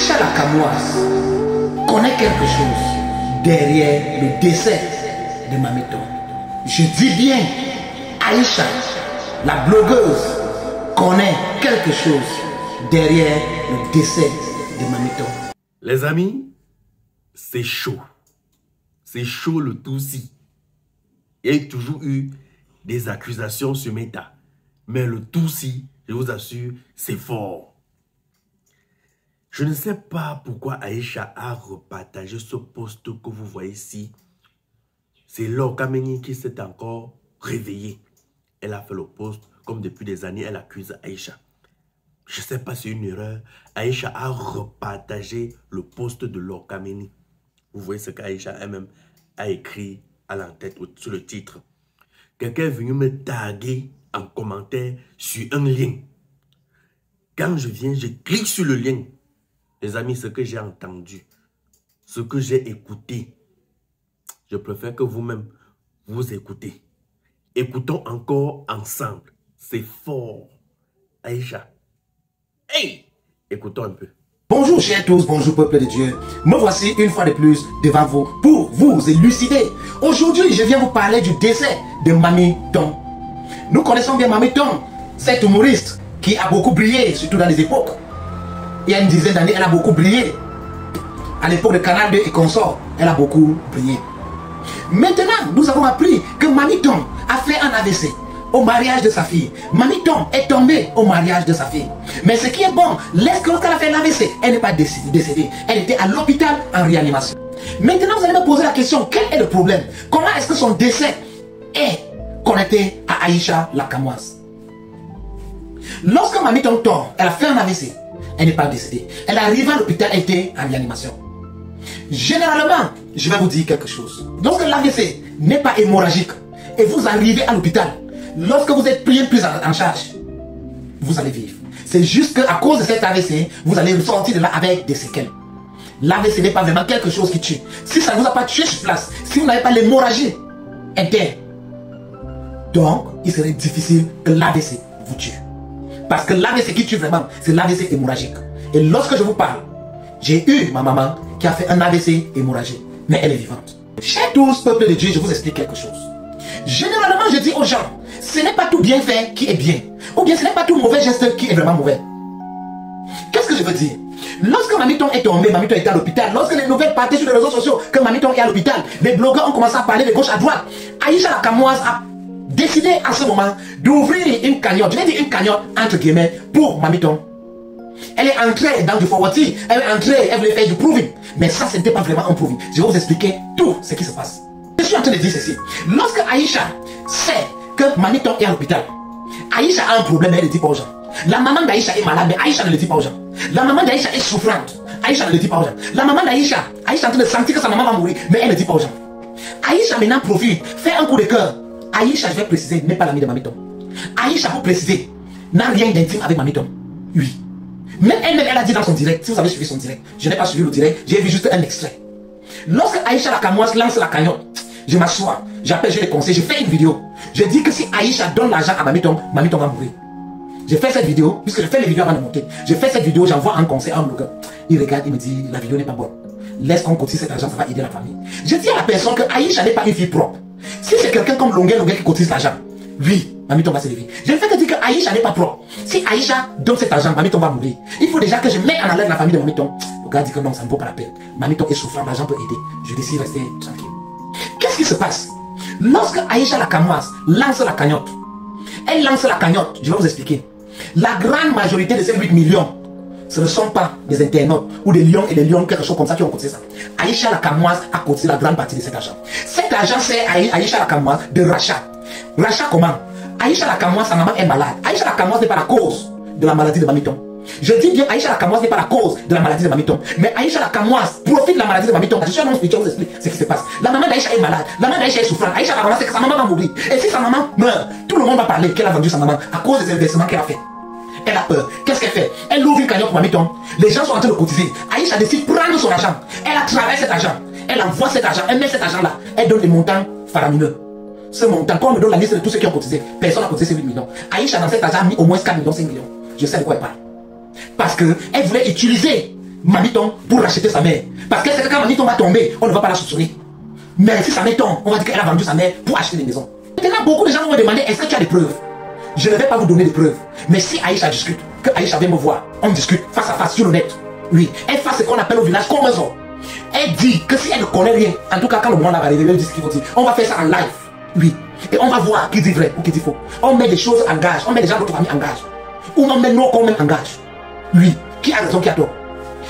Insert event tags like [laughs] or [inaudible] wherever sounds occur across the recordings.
Aïcha la Camoise connaît quelque chose derrière le décès de Maméton. Je dis bien, Aïcha, la blogueuse, connaît quelque chose derrière le décès de Maméton. Les amis, c'est chaud. C'est chaud le tout-ci. Il y a toujours eu des accusations sur Meta. Mais le tout-ci, je vous assure, c'est fort. Je ne sais pas pourquoi Aïcha a repartagé ce poste que vous voyez ici. C'est Laure Kameni qui s'est encore réveillée. Elle a fait le poste, comme depuis des années, elle accuse Aïcha. Je ne sais pas si c'est une erreur. Aïcha a repartagé le poste de Laure Kameni. Vous voyez ce qu'Aïcha elle-même a écrit à l'entête sur le titre. Quelqu'un est venu me taguer en commentaire sur un lien. Quand je viens, je clique sur le lien. Les amis, ce que j'ai entendu, ce que j'ai écouté, je préfère que vous-même vous écoutez. Écoutons encore ensemble. C'est fort. Aïcha. Hey! Écoutons un peu. Bonjour chers tous, bonjour peuple de Dieu. Me voici une fois de plus devant vous pour vous élucider. Aujourd'hui, je viens vous parler du décès de Mamie Tom. Nous connaissons bien Mamie Tom, cette humoriste qui a beaucoup brillé, surtout dans les époques. Il y a une dizaine d'années, elle a beaucoup brillé. À l'époque de Canal 2 et consorts, elle a beaucoup brillé. Maintenant, nous avons appris que Mamie Tom a fait un AVC au mariage de sa fille. Mamie Tom est tombée au mariage de sa fille. Mais ce qui est bon, lorsqu'elle a fait l'AVC, elle n'est pas décédée. Elle était à l'hôpital en réanimation. Maintenant, vous allez me poser la question, quel est le problème? Comment est-ce que son décès est connecté à Aïcha Lakamoise Lorsque Mamie Tom tombe, elle a fait un AVC. Elle n'est pas décédée. Elle est arrivée à l'hôpital, elle était en réanimation. Généralement, je vais vous dire quelque chose. Lorsque l'AVC n'est pas hémorragique et vous arrivez à l'hôpital, lorsque vous êtes pris en charge, vous allez vivre. C'est juste qu'à cause de cet AVC, vous allez ressortir de là avec des séquelles. L'AVC n'est pas vraiment quelque chose qui tue. Si ça ne vous a pas tué sur place, si vous n'avez pas l'hémorragie interne, donc il serait difficile que l'AVC vous tue. Parce que l'AVC qui tue vraiment, c'est l'AVC hémorragique. Et lorsque je vous parle, j'ai eu ma maman qui a fait un AVC hémorragique, mais elle est vivante. Chers tous, peuple de Dieu, je vous explique quelque chose. Généralement, je dis aux gens, ce n'est pas tout bien fait qui est bien. Ou bien ce n'est pas tout mauvais geste qui est vraiment mauvais. Qu'est-ce que je veux dire? Lorsque Mamiton est tombé, Mamiton était à l'hôpital. Lorsque les nouvelles partaient sur les réseaux sociaux que Mamiton est à l'hôpital, les blogueurs ont commencé à parler de gauche à droite. Aïcha Lakamoise a décidé à ce moment d'ouvrir une cagnotte. Je vais dire une cagnotte entre guillemets pour Mamiton. Elle est entrée dans du forwarding, elle est entrée, elle voulait faire du proving. Mais ça, ce n'était pas vraiment un proving. Je vais vous expliquer tout ce qui se passe. Je suis en train de dire ceci. Lorsque Aïcha sait que Maniton est à l'hôpital, Aïcha a un problème, elle ne dit pas aux gens. La maman d'Aïcha est malade, mais Aïcha ne le dit pas aux gens. La maman d'Aïcha est souffrante, Aïcha ne le dit pas aux gens. La maman d'Aïcha, Aïcha est en train de sentir que sa maman va mourir, mais elle ne dit pas aux gens. Aïcha maintenant profite, fait un coup de cœur. Aïcha, je vais préciser, n'est pas l'ami de Mamiton. Aïcha, pour préciser, n'a rien d'intime avec Mamiton. Oui. Même elle-même, elle a dit dans son direct, si vous avez suivi son direct, je n'ai pas suivi le direct, j'ai vu juste un extrait. Lorsque Aïcha la Kamoise lance la cagnotte, je m'assois, j'appelle, je les conseille, je fais une vidéo. Je dis que si Aïcha donne l'argent à Mamiton, Mamiton va mourir. J'ai fait cette vidéo, puisque je fais les vidéos avant de monter. Je fais cette vidéo, j'envoie un conseil à un blogueur. Il regarde, il me dit, la vidéo n'est pas bonne. Laisse qu'on cotise cet argent, ça va aider la famille. Je dis à la personne que Aïcha n'est pas une fille propre. Si c'est quelqu'un comme Longuet, Longuet qui cotise l'argent, oui, Mamiton va se lever. Je ne fais que dire que Aïcha n'est pas propre. Si Aïcha donne cet argent, Mamiton va mourir. Il faut déjà que je mette en alerte la famille de Mamiton. Le gars dit que non, ça ne vaut pas la peine. Mamiton est souffrant, l'argent peut aider. Je décide de rester tranquille. Qu'est-ce qui se passe? Lorsque Aïcha la Kamoise lance la cagnotte, elle lance la cagnotte, je vais vous expliquer. La grande majorité de ces 8 millions, ce ne sont pas des internautes ou des lions et des lions, quelque chose comme ça qui ont cotisé ça. Aïcha la Kamoise a cotisé la grande partie de cet argent. Cet argent, c'est Aïcha la Kamoise de rachat. Rachat comment? Aïcha la Kamoise, sa maman est malade. Aïcha la Kamoise n'est pas la cause de la maladie de Mamiton. Je dis bien, Aïcha la Kamoise n'est pas la cause de la maladie de Mamiton. Mais Aïcha la Kamoise profite de la maladie de Mamiton. Je suis un homme spirituel, vous explique ce qui se passe. La maman d'Aïcha est malade. La maman d'Aïcha est souffrante. Aïcha la Kamoise, c'est que sa maman va mourir. Et si sa maman meurt, tout le monde va parler qu'elle a vendu sa maman à cause des investissements qu'elle a fait. Elle a peur. Qu'est-ce qu'elle fait? Elle ouvre une cagnotte pour Mamiton. Les gens sont en train de cotiser. Aïcha décide de prendre son argent. Elle a travaillé cet argent. Elle envoie cet argent. Elle met cet argent-là. Elle donne des montants faramineux. Ce montant, quand on me donne la liste de tous ceux qui ont cotisé, personne n'a cotisé ces 8 millions. Aïcha, dans cet argent, mis au moins 4 millions, 5 millions. Je sais de quoi elle parle. Parce qu'elle voulait utiliser Maniton pour racheter sa mère. Parce que c'est que quand Maniton va tomber, on ne va pas la soupçonner. Mais si sa mère on va dire qu'elle a vendu sa mère pour acheter des maisons. Maintenant, beaucoup de gens vont me demander est-ce que tu as des preuves? Je ne vais pas vous donner des preuves. Mais si Aïcha discute, que Aïcha vient me voir, on discute face à face sur le net. Oui, elle fait ce qu'on appelle au village comme maison. Elle dit que si elle ne connaît rien, en tout cas quand le monde va arriver, elle dit ce qu'il faut dire. On va faire ça en live. Oui. Et on va voir qui dit vrai ou qui dit faux. On met des choses en gage. On met des gens de notre famille en gage. Ou on met nos communs en gage. Oui. Qui a raison, qui a tort.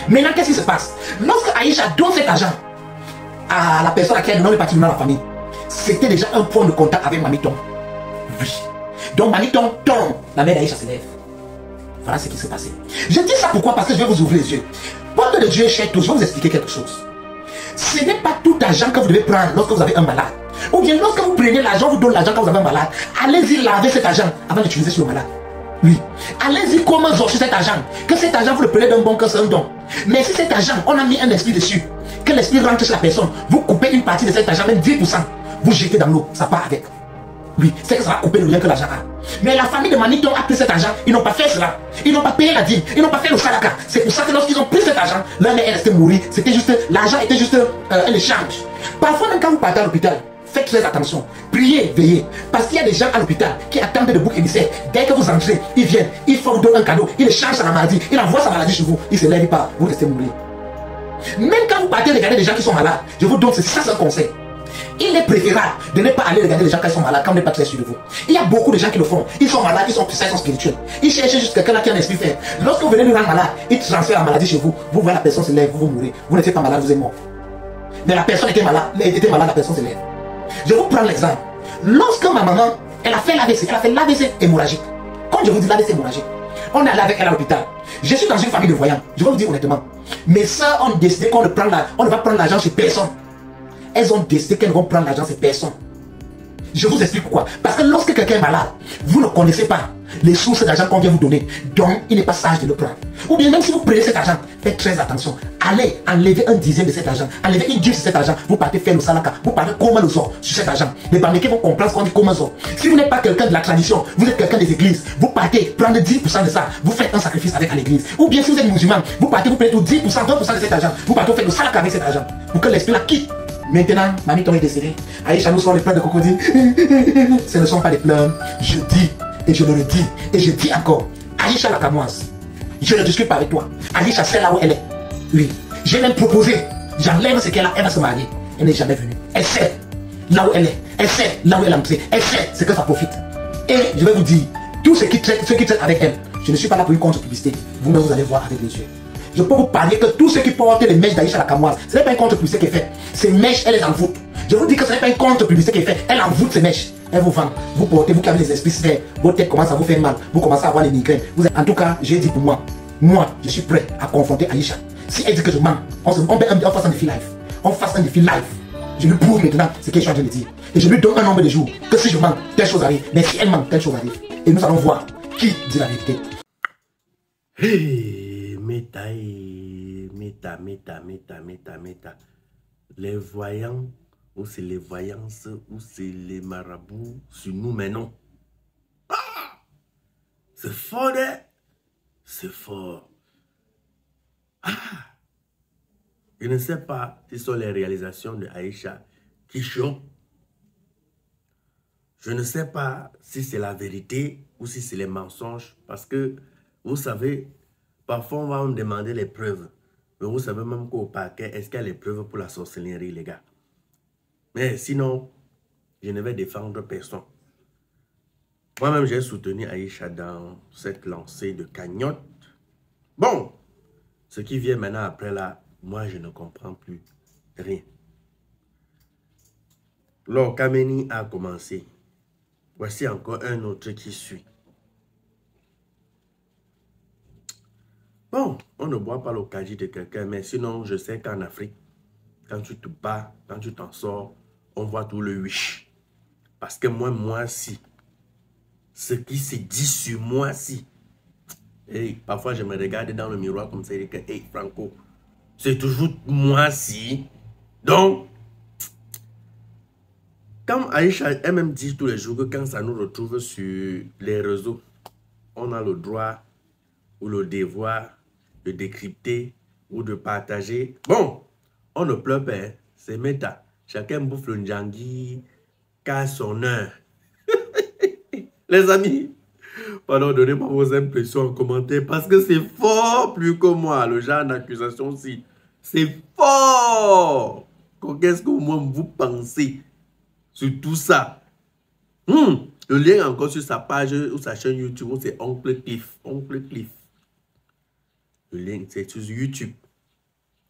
Maintenant, qu'est-ce qui se passe? Lorsque Aïcha donne cet argent à la personne à qui elle donne le patrimoine dans la famille, c'était déjà un point de contact avec Mamiton. Oui. Donc Mamiton tombe, la mère d'Aïcha s'élève. Voilà ce qui s'est passé. Je dis ça pourquoi? Parce que je vais vous ouvrir les yeux. Porte de Dieu est cher, je vais vous expliquer quelque chose. Ce n'est pas tout argent que vous devez prendre lorsque vous avez un malade. Ou bien lorsque vous prenez l'argent, vous donne l'argent quand vous avez un malade. Allez-y laver cet argent avant d'utiliser sur le malade. Oui. Allez-y comment sur cet argent? Que cet argent, vous le prenez d'un bon cœur, c'est un don. Mais si cet argent, on a mis un esprit dessus, que l'esprit rentre chez la personne, vous coupez une partie de cet argent, même 10%, vous jetez dans l'eau, ça part avec. C'est que ça va couper le lien que l'argent a. Mais la famille de Maniton a pris cet argent, ils n'ont pas fait cela. Ils n'ont pas payé la dîme, ils n'ont pas fait le salaka. C'est pour ça que lorsqu'ils ont pris cet argent, l'un est resté mourir. C'était juste, l'argent était juste euh, un échange. Parfois, même quand vous partez à l'hôpital, faites très attention. Priez, veillez. Parce qu'il y a des gens à l'hôpital qui attendent de bouc émissaire. Dès que vous entrez, ils viennent, ils font vous un cadeau, ils échangent sa maladie, ils envoient sa maladie chez vous, ils ne se lèvent pas, vous restez mourir. Même quand vous partez regarder des gens qui sont malades, je vous donne, c'est ça, un conseil. Il est préférable de ne pas aller regarder les gens qui sont malades quand on n'est pas très sûr de vous. Il y a beaucoup de gens qui le font. Ils sont malades, ils sont puissants, ils sont spirituels. Ils cherchent juste quelqu'un qui a un esprit fait. Lorsque vous venez lui rendre malade, il transfère la maladie chez vous. Vous voyez la personne se lève, vous vous mourrez. Vous n'êtes pas malade, vous êtes mort. Mais la personne était malade, était malade, la personne se lève. Je vous prends l'exemple. Lorsque ma maman, elle a fait l'AVC, elle a fait l'AVC hémorragique. Quand je vous dis l'AVC hémorragique, on est allé avec elle à l'hôpital. Je suis dans une famille de voyants. Je vais vous dire honnêtement. Mes soeurs ont décidé qu'on ne, prend la, on ne va prendre l'argent chez personne. Elles ont décidé qu'elles vont prendre l'argent chez personne. Je vous explique pourquoi. Parce que lorsque quelqu'un est malade, vous ne connaissez pas les sources d'argent qu'on vient vous donner. Donc, il n'est pas sage de le prendre. Ou bien même si vous prenez cet argent, faites très attention. Allez enlever un dixième de cet argent. Enlevez une dixième de cet argent. Vous partez faire le salaka. Vous partez comment le sort sur cet argent? Les banquiers vont comprendre ce qu'on dit comment sort. Si vous n'êtes pas quelqu'un de la tradition, vous êtes quelqu'un des églises, vous partez prendre 10% de ça. Vous faites un sacrifice avec l'église. Ou bien si vous êtes musulman, vous partez, vous prenez tout 10%, 20% de cet argent. Vous partez, faites le salaka avec cet argent. Pour que l'esprit la quitte. Maintenant, mamie ton est décédée. Aïcha nous sort les pleurs de crocodile. [laughs] Ce ne sont pas des pleurs. Je dis, et je le redis, et je dis encore, Aïcha la camoise. Je ne discute pas avec toi. Aïcha, c'est là où elle est. Oui. J'ai même proposé. J'enlève ce qu'elle a. Elle va se marier. Elle n'est jamais venue. Elle sait là où elle est. Elle sait là où elle est entrée. Elle sait ce que ça profite. Et je vais vous dire, tout ce qui traite, ceux qui traitent avec elle, je ne suis pas là pour une contre-publicité. Vous-même, vous allez voir avec les yeux. Je peux vous parler que tous ceux qui portent les mèches d'Aïcha la Camoise, ce n'est pas une contre-publicité qui est faite. Ces mèches, elle les envoûte. Je vous dis que ce n'est pas une contre-publicité qui est faite. Elle envoûte ces mèches. Elle vous vend. Vous portez, vous qui avez les esprits sphères, votre tête commence à vous faire mal. Vous commencez à avoir les migraines. En tout cas, j'ai dit pour moi, moi, je suis prêt à confronter Aïcha. Si elle dit que je mens, on, se, un défi live. On fasse un défi live. Je lui prouve maintenant ce qu'elle est en train de dire. Et je lui donne un nombre de jours que si je mens, telle chose arrive. Mais si elle ment, telle chose arrive. Et nous allons voir qui dit la vérité. Hey, méta, méta, méta, méta, méta, méta. Les voyants, ou c'est les voyances, ou c'est les marabouts sur nous, mais non. Ah, c'est fort, hein? C'est fort. Ah, je ne sais pas si ce sont les réalisations de Aïcha qui. Je ne sais pas si c'est la vérité ou si c'est les mensonges. Parce que, vous savez, parfois on va me demander les preuves. Mais vous savez même qu'au paquet, est-ce qu'il y a les preuves pour la sorcellerie, les gars? Mais sinon, je ne vais défendre personne. Moi-même, j'ai soutenu Aïcha dans cette lancée de cagnotte. Bon, ce qui vient maintenant après là, moi, je ne comprends plus rien. Lors Kameni a commencé, voici encore un autre qui suit. Bon, on ne boit pas l'occasion de quelqu'un, mais sinon, je sais qu'en Afrique, quand tu te bats, quand tu t'en sors, on voit tout le wish. Parce que moi, moi, si, ce qui se dit sur moi, si, et parfois je me regarde dans le miroir comme ça et que, hey Franco, c'est toujours moi, si. Donc, comme Aïcha elle-même dit tous les jours que quand ça nous retrouve sur les réseaux, on a le droit ou le devoir de décrypter ou de partager. Bon, on ne pleure pas, hein. c'est méta. Chacun bouffe le njangui qu'à son heure. [laughs] Les amis, pardon, donnez-moi vos impressions en commentaire parce que c'est fort plus que moi, le genre d'accusation aussi. C'est fort. Qu'est-ce que vous pensez sur tout ça? Hmm, le lien est encore sur sa page ou sa chaîne YouTube, c'est Oncle Cliff. Oncle Cliff. Le lien, c'est sur YouTube.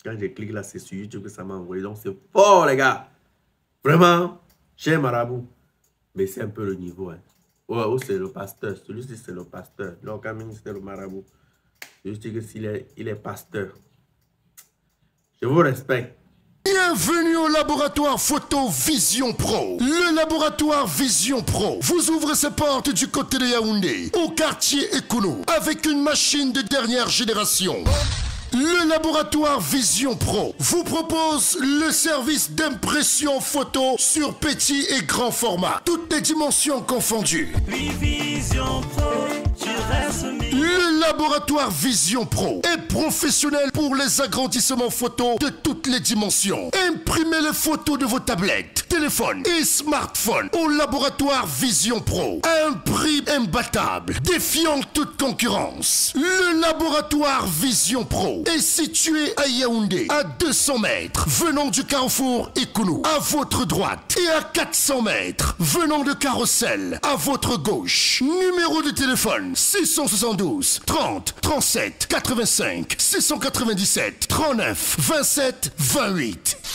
Quand je clique là, c'est sur YouTube que ça m'a envoyé. Donc c'est fort, les gars. Vraiment, cher marabout. Mais c'est un peu le niveau. Hein. Ouais, oh, c'est le pasteur. Celui-ci, c'est le pasteur. Donc, c'est le marabout. Je dis que s'il est, il est pasteur. Je vous respecte. Bienvenue au laboratoire photo Vision Pro. Le laboratoire Vision Pro vous ouvre ses portes du côté de Yaoundé, au quartier Ekono, avec une machine de dernière génération. Le laboratoire Vision Pro vous propose le service d'impression photo sur petit et grand format, toutes les dimensions confondues. Le laboratoire Vision Pro est professionnel pour les agrandissements photos de toutes les dimensions. Imprimez les photos de vos tablettes, téléphones et smartphones au laboratoire Vision Pro un prix imbattable, défiant toute concurrence. Le laboratoire Vision Pro est situé à Yaoundé, à 200 mètres, venant du carrefour Ikounou, à votre droite, et à 400 mètres, venant de Carrousel, à votre gauche. Numéro de téléphone 672 30 37 85 697 39 27 28.